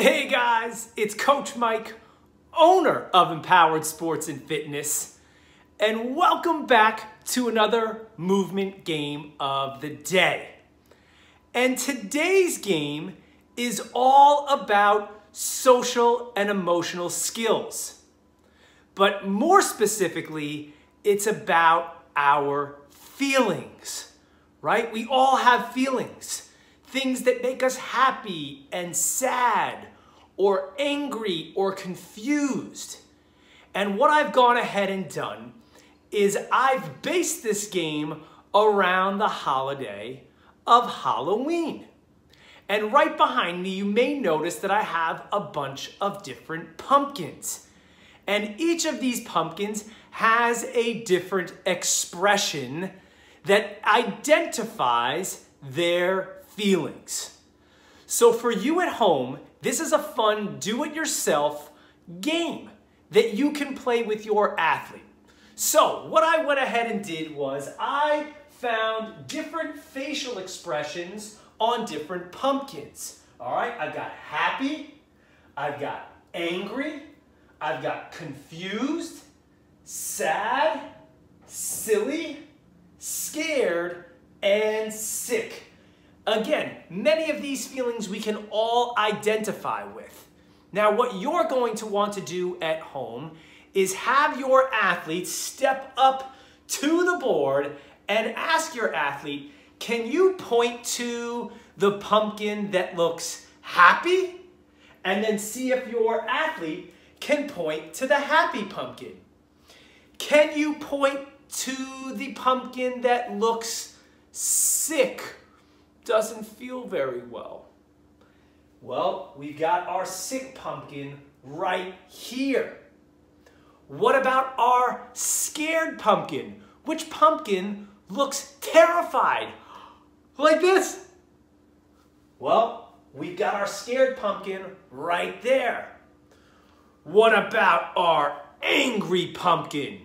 Hey guys, it's Coach Mike, owner of Empowered Sports and Fitness, and welcome back to another movement game of the day. And today's game is all about social and emotional skills. But more specifically, it's about our feelings, right? We all have feelings things that make us happy and sad or angry or confused. And what I've gone ahead and done is I've based this game around the holiday of Halloween. And right behind me, you may notice that I have a bunch of different pumpkins. And each of these pumpkins has a different expression that identifies their feelings. So for you at home, this is a fun do-it-yourself game that you can play with your athlete. So what I went ahead and did was I found different facial expressions on different pumpkins. All right, I've got happy, I've got angry, I've got confused, sad, silly, scared, and sick. Again, many of these feelings we can all identify with. Now, what you're going to want to do at home is have your athlete step up to the board and ask your athlete, can you point to the pumpkin that looks happy? And then see if your athlete can point to the happy pumpkin. Can you point to the pumpkin that looks sick doesn't feel very well. Well, we've got our sick pumpkin right here. What about our scared pumpkin? Which pumpkin looks terrified? Like this? Well, we've got our scared pumpkin right there. What about our angry pumpkin?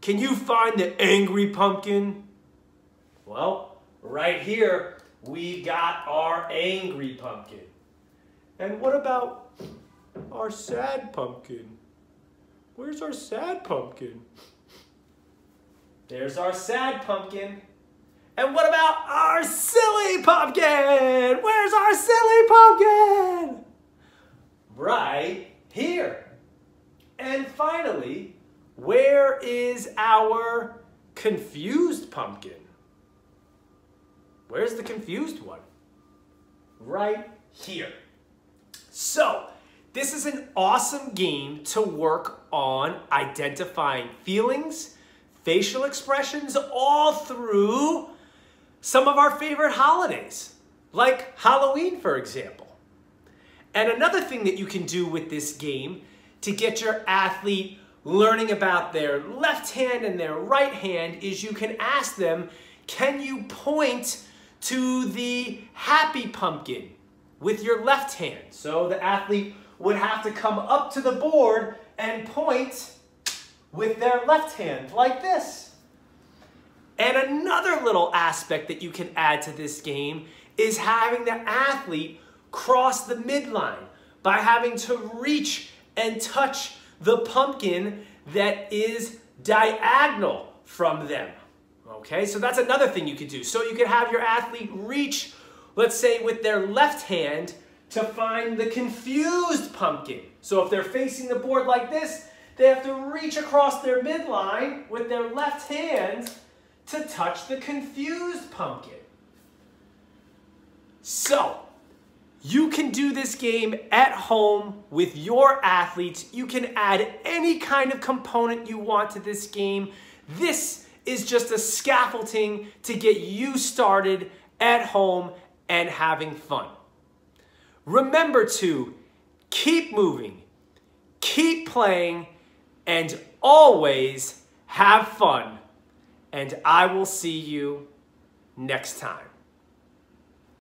Can you find the angry pumpkin? Well, right here, we got our angry pumpkin. And what about our sad pumpkin? Where's our sad pumpkin? There's our sad pumpkin. And what about our silly pumpkin? Where's our silly pumpkin? Right here. And finally, where is our confused pumpkin? Where's the confused one? Right here. So, this is an awesome game to work on identifying feelings, facial expressions, all through some of our favorite holidays, like Halloween, for example. And another thing that you can do with this game to get your athlete learning about their left hand and their right hand is you can ask them, can you point to the happy pumpkin with your left hand. So the athlete would have to come up to the board and point with their left hand like this. And another little aspect that you can add to this game is having the athlete cross the midline by having to reach and touch the pumpkin that is diagonal from them. Okay, so that's another thing you could do. So you could have your athlete reach, let's say with their left hand, to find the confused pumpkin. So if they're facing the board like this, they have to reach across their midline with their left hand to touch the confused pumpkin. So, you can do this game at home with your athletes. You can add any kind of component you want to this game. This is just a scaffolding to get you started at home and having fun. Remember to keep moving, keep playing, and always have fun. And I will see you next time.